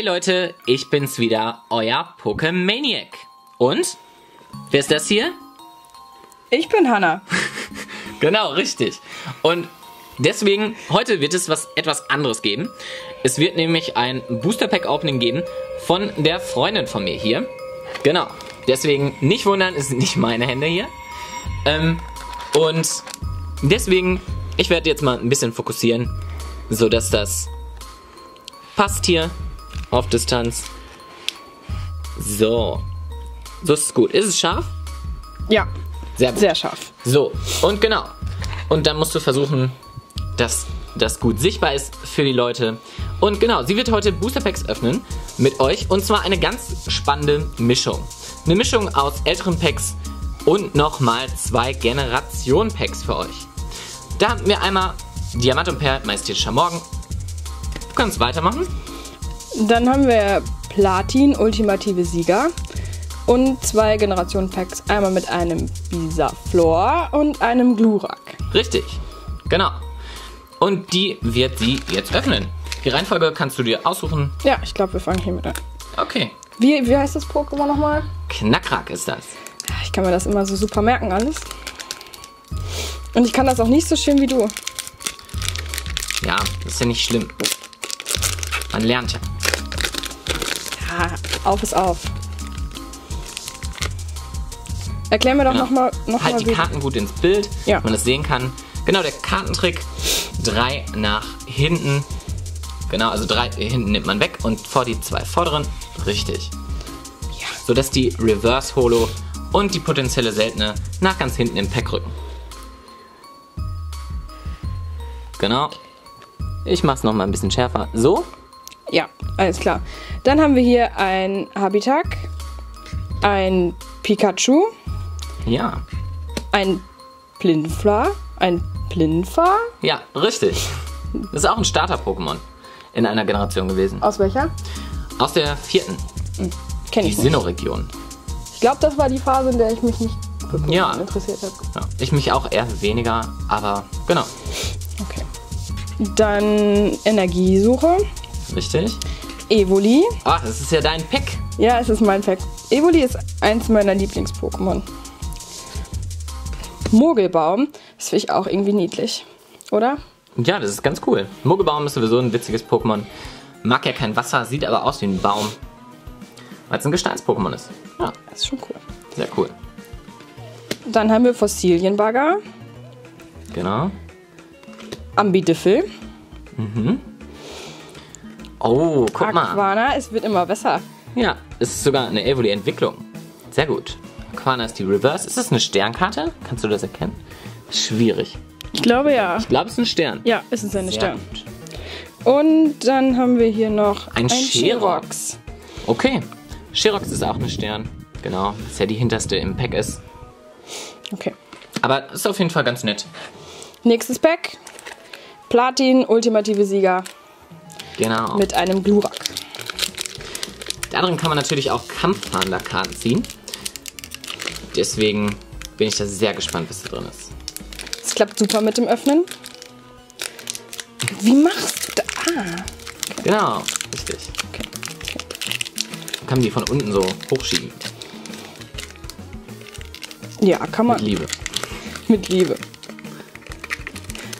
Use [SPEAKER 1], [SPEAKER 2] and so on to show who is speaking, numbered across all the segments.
[SPEAKER 1] Hey Leute, ich bin's wieder, euer Pokemaniac. Und? Wer ist das hier?
[SPEAKER 2] Ich bin Hanna.
[SPEAKER 1] Genau, richtig. Und deswegen, heute wird es was etwas anderes geben. Es wird nämlich ein Booster Pack Opening geben von der Freundin von mir hier. Genau. Deswegen nicht wundern, es sind nicht meine Hände hier. Ähm, und deswegen, ich werde jetzt mal ein bisschen fokussieren, so dass das passt hier auf Distanz. So. So ist es gut. Ist es scharf?
[SPEAKER 2] Ja,
[SPEAKER 1] Sehr gut.
[SPEAKER 2] sehr scharf.
[SPEAKER 1] So, und genau. Und dann musst du versuchen, dass das gut sichtbar ist für die Leute. Und genau, sie wird heute Booster Packs öffnen mit euch. Und zwar eine ganz spannende Mischung. Eine Mischung aus älteren Packs und nochmal zwei Generation Packs für euch. Da haben wir einmal Diamant und Perl, majestätischer Morgen. Du kannst weitermachen.
[SPEAKER 2] Dann haben wir Platin, ultimative Sieger. Und zwei Generationen Packs. Einmal mit einem Bisaflor und einem Glurak.
[SPEAKER 1] Richtig. Genau. Und die wird sie jetzt öffnen. Die Reihenfolge kannst du dir aussuchen.
[SPEAKER 2] Ja, ich glaube, wir fangen hiermit an.
[SPEAKER 1] Okay.
[SPEAKER 2] Wie, wie heißt das Pokémon nochmal?
[SPEAKER 1] Knackrack ist das.
[SPEAKER 2] Ich kann mir das immer so super merken, alles. Und ich kann das auch nicht so schön wie du.
[SPEAKER 1] Ja, das ist ja nicht schlimm. Man lernt ja.
[SPEAKER 2] Ja, auf ist auf. Erklär mir doch
[SPEAKER 1] Genau.
[SPEAKER 2] nochmal noch
[SPEAKER 1] Halt
[SPEAKER 2] mal,
[SPEAKER 1] die. Karten gut ins Bild,
[SPEAKER 2] Ja.
[SPEAKER 1] dass man das sehen kann. Genau, der Kartentrick. Drei nach hinten. Genau, also drei hinten nimmt man weg und vor die zwei vorderen. Richtig.
[SPEAKER 2] Ja.
[SPEAKER 1] Sodass die Reverse Holo und die potenzielle seltene nach ganz hinten im Pack rücken. Genau. Ich mach's noch mal ein bisschen schärfer. So.
[SPEAKER 2] Ja, alles klar. Dann haben wir hier ein Habitak, ein Pikachu,
[SPEAKER 1] Ja.
[SPEAKER 2] ein Plinfla, ein Plinfa.
[SPEAKER 1] Ja, richtig. Das ist auch ein Starter-Pokémon in einer Generation gewesen.
[SPEAKER 2] Aus welcher?
[SPEAKER 1] Aus der vierten,
[SPEAKER 2] Kenn
[SPEAKER 1] die
[SPEAKER 2] ich nicht.
[SPEAKER 1] Sinnoh-Region.
[SPEAKER 2] Ich glaube, das war die Phase, in der ich mich nicht Pokémon
[SPEAKER 1] Ja.
[SPEAKER 2] interessiert habe.
[SPEAKER 1] Ja, ich mich auch eher weniger, aber genau.
[SPEAKER 2] Okay. Dann Energiesuche,
[SPEAKER 1] Richtig.
[SPEAKER 2] Evoli.
[SPEAKER 1] Ach, das ist ja dein Pack.
[SPEAKER 2] Ja, es ist mein Pack. Evoli ist eins meiner Lieblings-Pokémon. Mogelbaum, das finde ich auch irgendwie niedlich. Oder?
[SPEAKER 1] Ja, das ist ganz cool. Muggelbaum ist sowieso ein witziges Pokémon. Mag ja kein Wasser, sieht aber aus wie ein Baum. Weil es ein Gesteins-Pokémon ist. Ja,
[SPEAKER 2] Das ist schon cool.
[SPEAKER 1] sehr cool.
[SPEAKER 2] Dann haben wir Fossilienbagger,
[SPEAKER 1] Genau.
[SPEAKER 2] Ambidiffel,
[SPEAKER 1] Oh, guck mal.
[SPEAKER 2] Aquana, es wird immer besser.
[SPEAKER 1] Ja, es ist sogar eine Evoli-Entwicklung. Sehr gut. Aquana ist die Reverse. Ist das eine Sternkarte? Kannst du das erkennen? Schwierig.
[SPEAKER 2] Ich glaube ja.
[SPEAKER 1] Ich glaube, es ist ein Stern.
[SPEAKER 2] Ja, es ist eine
[SPEAKER 1] Sehr
[SPEAKER 2] Stern.
[SPEAKER 1] gut.
[SPEAKER 2] Und dann haben wir hier noch
[SPEAKER 1] Ein
[SPEAKER 2] Sherox.
[SPEAKER 1] Okay. Sherox ist auch eine Stern. Genau. Das ist ja die hinterste im Pack ist.
[SPEAKER 2] Okay.
[SPEAKER 1] Aber ist auf jeden Fall ganz nett.
[SPEAKER 2] Nächstes Pack. Platin, ultimative Sieger
[SPEAKER 1] Genau.
[SPEAKER 2] mit einem Glurak.
[SPEAKER 1] Da drin kann man natürlich auch Kampfverhandlerkarten ziehen. Deswegen bin ich da sehr gespannt, was da drin ist.
[SPEAKER 2] Es klappt super mit dem Öffnen. Wie machst du das? Ah.
[SPEAKER 1] Genau, richtig.
[SPEAKER 2] Okay. okay.
[SPEAKER 1] Kann man die von unten so hochschieben.
[SPEAKER 2] Ja, kann man.
[SPEAKER 1] Mit Liebe.
[SPEAKER 2] Mit Liebe.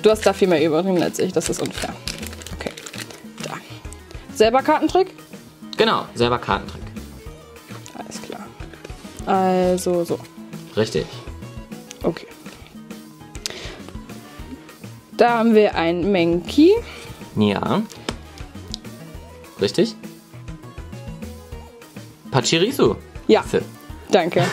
[SPEAKER 2] Du hast da viel mehr Übungen als ich, das ist unfair. Selber Kartentrick?
[SPEAKER 1] Genau, selber Kartentrick.
[SPEAKER 2] Alles klar. Also so.
[SPEAKER 1] Richtig.
[SPEAKER 2] Okay. Da haben wir ein Menki.
[SPEAKER 1] Ja. Richtig? Pachirisu.
[SPEAKER 2] Ja, danke.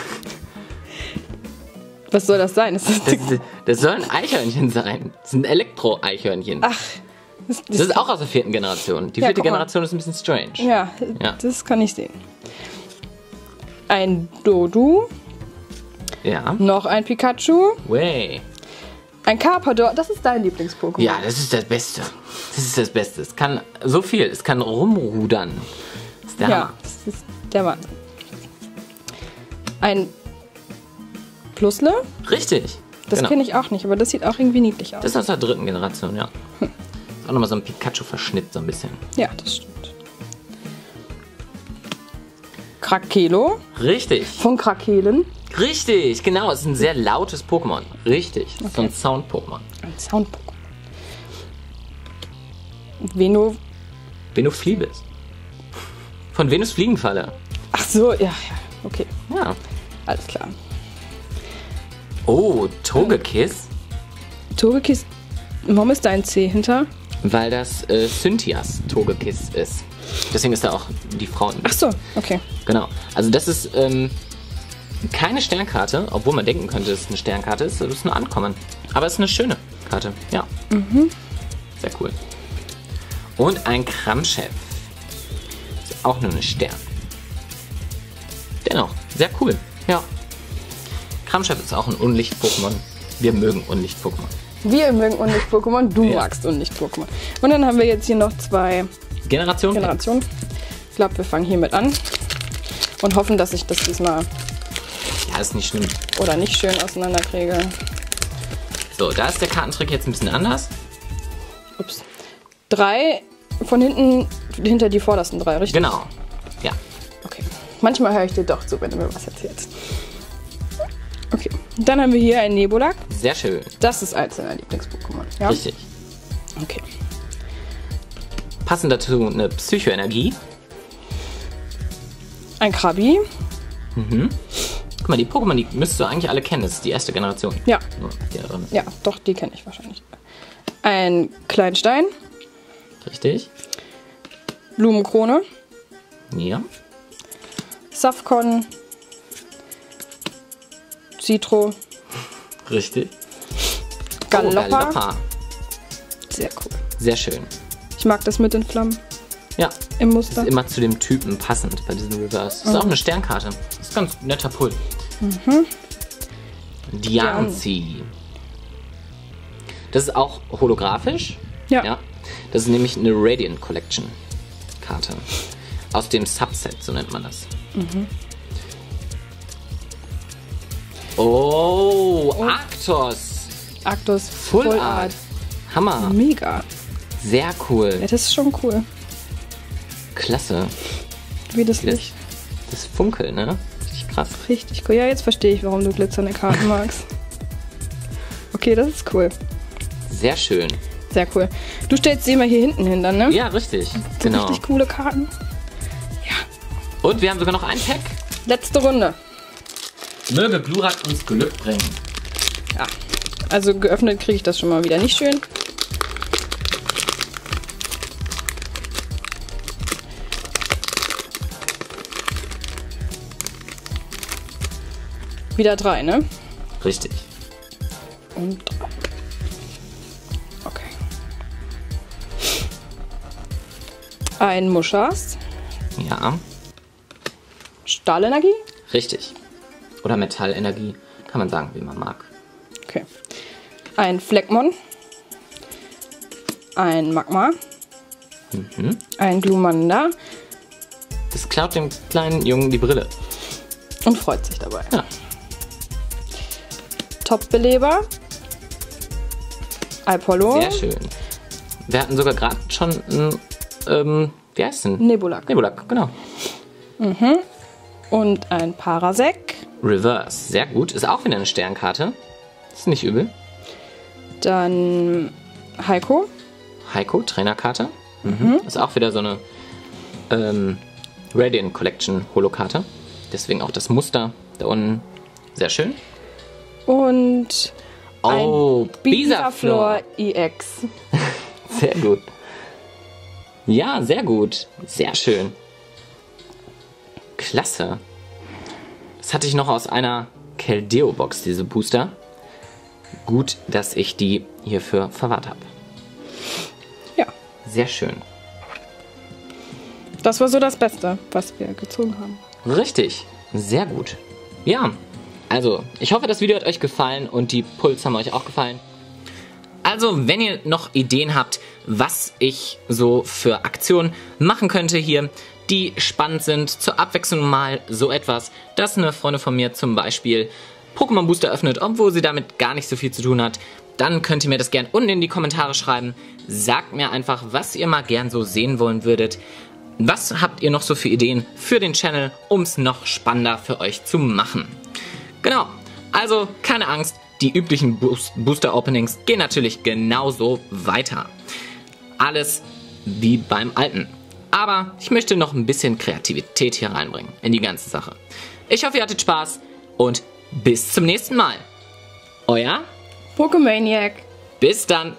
[SPEAKER 2] Was soll das sein? Das,
[SPEAKER 1] das, das soll ein Eichhörnchen sein. Das ist ein Elektro-Eichhörnchen.
[SPEAKER 2] ach, das,
[SPEAKER 1] Das ist auch aus der vierten Generation. Die
[SPEAKER 2] Ja,
[SPEAKER 1] vierte. Generation ist ein bisschen strange.
[SPEAKER 2] Ja,
[SPEAKER 1] Ja.
[SPEAKER 2] das kann ich sehen. Ein Dodu,
[SPEAKER 1] Ja.
[SPEAKER 2] noch ein Pikachu,
[SPEAKER 1] Way.
[SPEAKER 2] ein Carpador. Das ist dein Lieblings-Pokémon.
[SPEAKER 1] Ja, das ist das Beste. Das ist das Beste. Es kann so viel. Es kann rumrudern. Das ist der
[SPEAKER 2] Ja,
[SPEAKER 1] Hammer.
[SPEAKER 2] das ist der Wahnsinn. Ein Plusle,
[SPEAKER 1] Richtig.
[SPEAKER 2] das
[SPEAKER 1] genau.
[SPEAKER 2] kenne ich auch nicht, aber das sieht auch irgendwie niedlich aus.
[SPEAKER 1] Das ist aus der dritten Generation, ja. auch nochmal so ein Pikachu-Verschnitt, so ein bisschen.
[SPEAKER 2] ja, das stimmt. Krakelo
[SPEAKER 1] Richtig.
[SPEAKER 2] von Krakelen.
[SPEAKER 1] Richtig, genau. Es ist ein sehr lautes Pokémon. Richtig. So ein Sound-Pokémon.
[SPEAKER 2] Ein Sound-Pokémon. Veno.
[SPEAKER 1] Venus Fliebes. Von Venus Fliegenfalle.
[SPEAKER 2] Ach so, ja, ja. Okay,
[SPEAKER 1] Ja.
[SPEAKER 2] alles klar.
[SPEAKER 1] Oh, Togekiss.
[SPEAKER 2] Togekiss. Warum ist da ein C hinter?
[SPEAKER 1] Weil das äh, Cynthias Togekiss ist. Deswegen ist da auch die Frauen.
[SPEAKER 2] Ach so, okay.
[SPEAKER 1] Genau. Also das ist ähm, keine Sternkarte, obwohl man denken könnte, dass es eine Sternkarte ist. Das ist nur Ankommen. Aber es ist eine schöne Karte. Ja. Sehr cool. Und ein Kramchef. Ist auch nur eine Stern. Dennoch, sehr cool. Ja. Kramchef ist auch ein Unlicht-Pokémon. Wir mögen Unlicht-Pokémon.
[SPEAKER 2] Wir mögen Unlicht-Pokémon, du
[SPEAKER 1] Ja.
[SPEAKER 2] magst Unlicht-Pokémon. Und dann haben wir jetzt hier noch zwei
[SPEAKER 1] Generation.
[SPEAKER 2] Generationen. Ich glaube, wir fangen hiermit an und hoffen, dass ich das diesmal
[SPEAKER 1] Ja, ist nicht schlimm.
[SPEAKER 2] oder nicht schön auseinanderkriege.
[SPEAKER 1] So, da ist der Kartentrick jetzt ein bisschen anders.
[SPEAKER 2] Ups. Drei von hinten, hinter die vordersten drei, richtig?
[SPEAKER 1] Genau. Ja.
[SPEAKER 2] Okay. Manchmal höre ich dir doch zu, wenn du mir was erzählst. Okay. Dann haben wir hier ein Nebulak.
[SPEAKER 1] Sehr schön.
[SPEAKER 2] Das ist eins deiner Lieblings-Pokémon. Ja?
[SPEAKER 1] Richtig.
[SPEAKER 2] Okay.
[SPEAKER 1] Passend dazu eine Psychoenergie.
[SPEAKER 2] Ein Krabi.
[SPEAKER 1] Guck mal, die Pokémon, die müsstest du eigentlich alle kennen. Das ist die erste Generation.
[SPEAKER 2] Ja.
[SPEAKER 1] Drin.
[SPEAKER 2] Ja, doch, die kenne ich wahrscheinlich. Ein Kleinstein.
[SPEAKER 1] Richtig?
[SPEAKER 2] Blumenkrone.
[SPEAKER 1] Ja.
[SPEAKER 2] Safcon. Citro.
[SPEAKER 1] Richtig.
[SPEAKER 2] Galoppa.
[SPEAKER 1] Oh, Galoppa.
[SPEAKER 2] Sehr cool.
[SPEAKER 1] Sehr schön.
[SPEAKER 2] Ich mag das mit den Flammen
[SPEAKER 1] Ja.
[SPEAKER 2] im
[SPEAKER 1] Das
[SPEAKER 2] Muster.
[SPEAKER 1] ist immer zu dem Typen passend bei diesem Reverse. Das ist auch eine Sternkarte. Das ist ganz netter Pull. Dianzi. Das ist auch holographisch.
[SPEAKER 2] Ja.
[SPEAKER 1] ja. Das ist nämlich eine Radiant Collection Karte. Aus dem Subset, so nennt man das. Oh, Arctos.
[SPEAKER 2] Arctos
[SPEAKER 1] Full, Art. Hammer.
[SPEAKER 2] Mega.
[SPEAKER 1] Sehr cool.
[SPEAKER 2] Ja, das ist schon cool.
[SPEAKER 1] Klasse.
[SPEAKER 2] Wie das
[SPEAKER 1] Das,
[SPEAKER 2] Licht.
[SPEAKER 1] das Funkel, ne? Richtig krass.
[SPEAKER 2] Richtig cool. Ja, jetzt verstehe ich, warum du glitzernde Karten magst. Okay, das ist cool.
[SPEAKER 1] Sehr schön.
[SPEAKER 2] Sehr cool. Du stellst sie immer hier hinten hin dann, ne?
[SPEAKER 1] Ja, richtig.
[SPEAKER 2] So
[SPEAKER 1] Genau.
[SPEAKER 2] Richtig coole Karten.
[SPEAKER 1] Und wir haben sogar noch ein Pack.
[SPEAKER 2] Letzte Runde.
[SPEAKER 1] Möge Glurak uns Glück bringen.
[SPEAKER 2] Ja. Also geöffnet kriege ich das schon mal wieder nicht schön. Wieder drei, ne?
[SPEAKER 1] Richtig.
[SPEAKER 2] Und drei. Okay. Ein Muschas.
[SPEAKER 1] Ja,
[SPEAKER 2] Stahlenergie.
[SPEAKER 1] richtig. Oder Metallenergie. Kann man sagen, wie man mag.
[SPEAKER 2] Okay. Ein Fleckmon. Ein Magma. Ein Glumanda.
[SPEAKER 1] Das klaut dem kleinen Jungen die Brille.
[SPEAKER 2] Und freut sich dabei.
[SPEAKER 1] Ja.
[SPEAKER 2] Top-Beleber. Apollo.
[SPEAKER 1] Sehr schön. Wir hatten sogar gerade schon ein, ähm, wie heißt denn?
[SPEAKER 2] Nebulak.
[SPEAKER 1] Nebulak, genau.
[SPEAKER 2] Und ein Parasek.
[SPEAKER 1] Reverse, sehr gut. Ist auch wieder eine Sternkarte. Ist nicht übel.
[SPEAKER 2] Dann Heiko.
[SPEAKER 1] Heiko, Trainerkarte. Mhm. Ist auch wieder so eine ähm, Radiant Collection Holokarte. Deswegen auch das Muster da unten. Sehr schön.
[SPEAKER 2] Und
[SPEAKER 1] Oh,
[SPEAKER 2] Bisaflor
[SPEAKER 1] Bisaflor.
[SPEAKER 2] EX.
[SPEAKER 1] Sehr gut. Ja, sehr gut. Sehr schön. Klasse. Das hatte ich noch aus einer Keldeo-Box, diese Booster. Gut, dass ich die hierfür verwahrt habe.
[SPEAKER 2] Ja,
[SPEAKER 1] Sehr schön.
[SPEAKER 2] das war so das Beste, was wir gezogen haben.
[SPEAKER 1] Richtig. Sehr gut. Ja, also, ich hoffe, das Video hat euch gefallen und die Puls haben euch auch gefallen. Also, wenn ihr noch Ideen habt, was ich so für Aktionen machen könnte hier, die spannend sind, zur Abwechslung mal so etwas, dass eine Freundin von mir zum Beispiel Pokémon Booster öffnet, obwohl sie damit gar nicht so viel zu tun hat, dann könnt ihr mir das gern unten in die Kommentare schreiben. Sagt mir einfach, was ihr mal gern so sehen wollen würdet. was habt ihr noch so für Ideen für den Channel, um es noch spannender für euch zu machen? Genau, also keine Angst, die üblichen Boost Booster Openings gehen natürlich genauso weiter. Alles wie beim alten. Aber ich möchte noch ein bisschen Kreativität hier reinbringen in die ganze Sache. Ich hoffe, ihr hattet Spaß und bis zum nächsten Mal. Euer
[SPEAKER 2] Pokemaniac.
[SPEAKER 1] Bis dann.